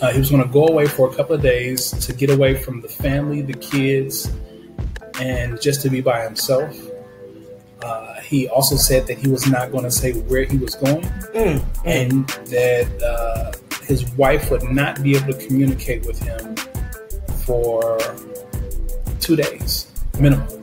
Uh, he was going to go away for a couple of days to get away from the family, the kids, and just to be by himself. Uh, he also said that he was not going to say where he was going mm, and that uh, his wife would not be able to communicate with him for two days minimum.